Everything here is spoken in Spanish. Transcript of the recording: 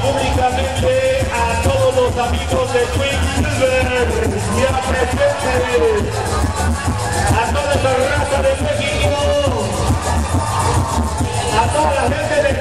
públicamente a todos los amigos de Twin Silver y a presentes a toda la raza de México, a toda la gente de